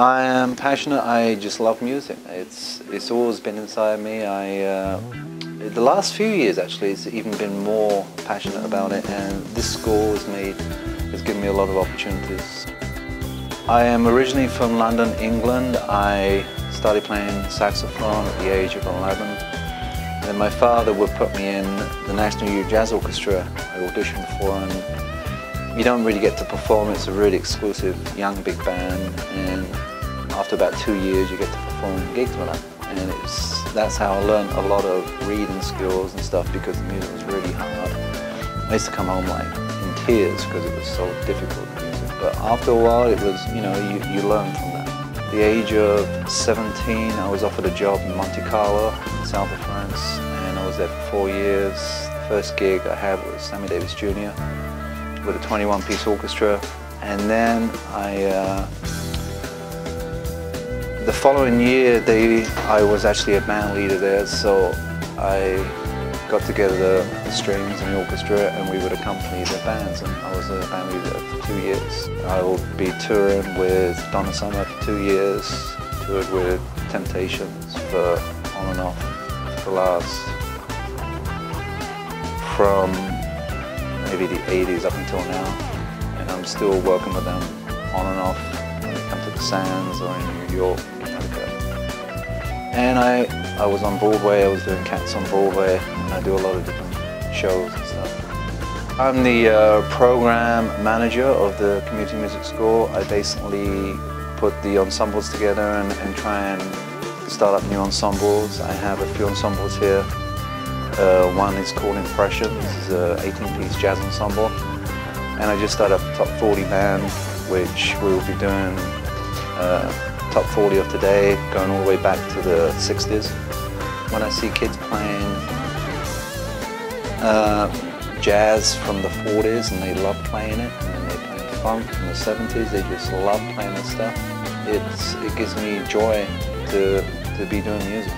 I am passionate. I just love music. It's it's always been inside me. I uh, the last few years actually, it's even been more passionate about it. And this school has made has given me a lot of opportunities. I am originally from London, England. I started playing saxophone at the age of 11. And my father would put me in the National Youth Jazz Orchestra I auditioned for and you don't really get to perform, it's a really exclusive young big band and after about two years you get to perform gigs with them. And it's, that's how I learned a lot of reading skills and stuff because the music was really hard. I used to come home like in tears because it was so difficult music. But after a while it was, you know, you, you learn from that. At the age of 17 I was offered a job in Monte Carlo, south of France, and I was there for four years. The first gig I had was Sammy Davis Jr. with a 21-piece orchestra, and then I uh, the following year, they, I was actually a band leader there, so I got together the, strings and the orchestra and we would accompany the bands. And I was a band leader for two years. I will be touring with Donna Summer for two years, toured with Temptations for on and off for the last, from maybe the 80s up until now. And I'm still working with them on and off Sands or in New York. And I, I was on Broadway, I was doing Cats on Broadway, and I do a lot of different shows and stuff. I'm the uh, program manager of the community music school. I basically put the ensembles together and, and try and start up new ensembles. I have a few ensembles here. Uh, one is called Impressions, it's an 18-piece jazz ensemble. And I just started a top 40 band, which we will be doing uh, top 40 of today, going all the way back to the 60s. When I see kids playing uh, jazz from the 40s and they love playing it, and they play funk from the 70s, they just love playing this stuff. It's, it gives me joy to, to be doing music.